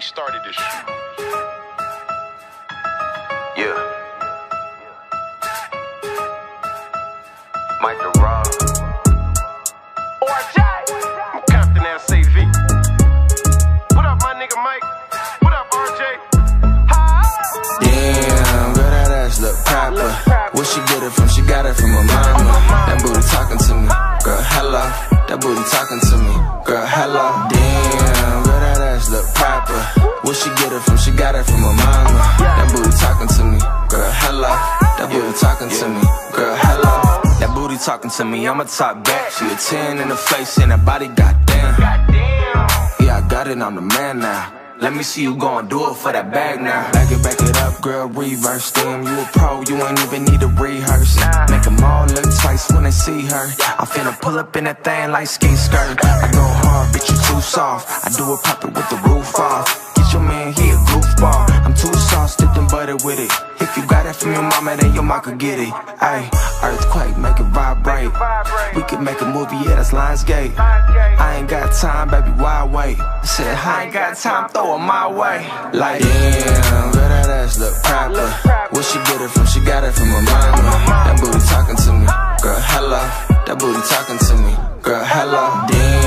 We started this shit. Yeah. Mike the Rob. I'm Compton SAV. What up, my nigga Mike? What up, RJ? Damn, girl, that ass look proper. Where she get it from? She got it from her mama. That booty talking to me. Girl, hello. That booty talking to me. Where she get it from? She got it from her mama. That booty talking to me. Girl, hello. That booty talking to me. Girl, hello. That booty talking to me. I'm a top back. She a 10 in the face and that body, goddamn. Yeah, I got it, I'm the man now. Let me see you go and do it for that bag now. Back it, back it up, girl, reverse them. You a pro, you ain't even need to rehearse. Make them all look twice when they see her. I finna pull up in that thing like ski skirt. I go hard, bitch, you too soft. I do it pop it with the roof off. Your man, he a goofball. I'm too soft, stick them butter with it. If you got it from your mama, then your mama could get it. Ayy, earthquake, make it vibrate. We could make a movie, yeah, that's Lionsgate. I ain't got time, baby, why wait? I Said, I ain't got time, throw it my way. Like, damn, girl, that ass look proper. Where she get it from? She got it from her mama. That booty talking to me. Girl, hello. That booty talking to me. Girl, hello. Damn,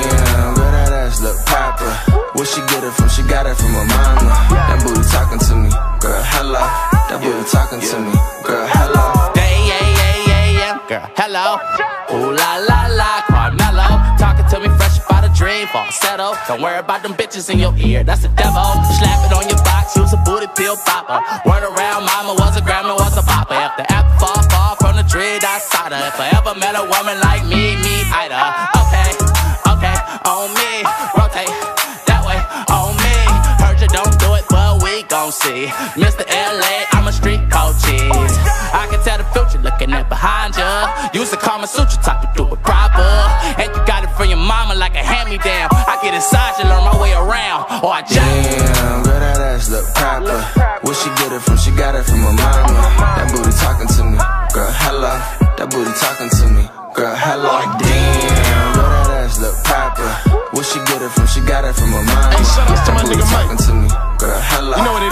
Where she get it from? She got it from her mama. That booty talking to me. Girl, hello. That booty talking to me. Girl, hello. Yeah, yeah, yeah, yeah, yeah. Girl, hello. Ooh la la la, Carmelo. Talking to me fresh about a dream, falsetto. Don't worry about them bitches in your ear, that's the devil. Slap it on your box, use a booty pill popper. Word around, mama was a grandma, was a papa. If the apple fall, fall from the tree, that's cider. If I ever met a woman like me, me, Ida. Okay, okay, on me. But we gon' see. Mr. LA, I'm a street code. I can tell the future looking at behind ya. Use the Kama Sutra, talk to do it proper. And you got it from your mama like a hand me down. I get inside you, learn my way around. Or I jump. Damn, girl, that ass look proper. Where she get it from? She got it from her mama. That booty talking to me. Girl, hello. That booty talking to me. Girl, hello. Damn, girl, that ass look proper. Where she get it from? She got it from her mama. Hey, shout outs to That my booty nigga Mike. talking to me. Girl, hello. You know what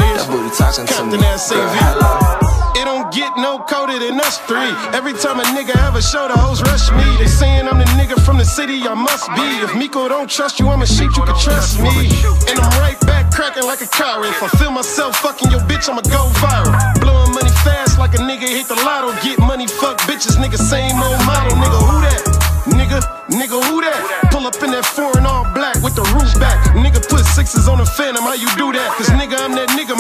it is? That booty talking to me. SAV. It don't get no colder than us three. Every time a nigga have a show, the hoes rush me. They saying I'm the nigga from the city, I must be. If Miko don't trust you, I'ma shoot, you can trust me. And I'm right back cracking like a car. If I feel myself fucking your bitch, I'ma go viral. Blowing money fast like a nigga hit the lotto. Get money, fuck bitches, nigga, same old model. Nigga, who that? Nigga, nigga, who that? Pull up in that foreign all black with the roof back. Nigga put sixes on the phantom, how you do that? Cause nigga, I'm that nigga.